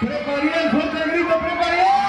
Preparé el fuerte grito, preparé.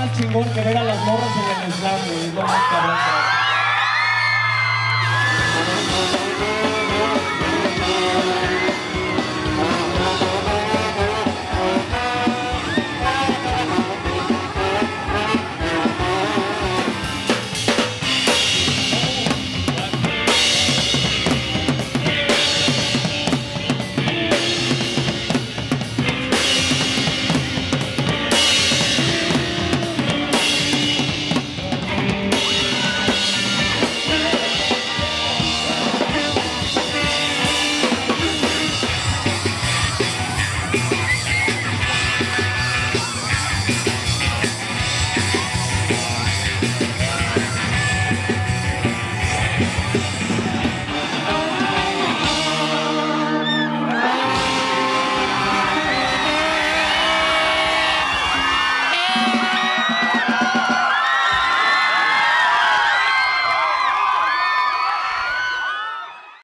más chingón que ver a las morras en el slam, güey.